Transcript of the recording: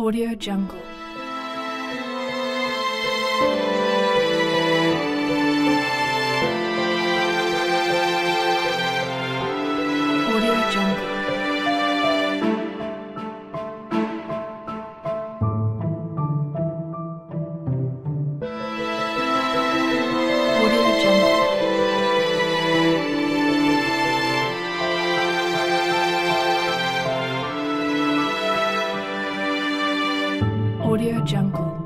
Audio Jungle. Audio Jungle.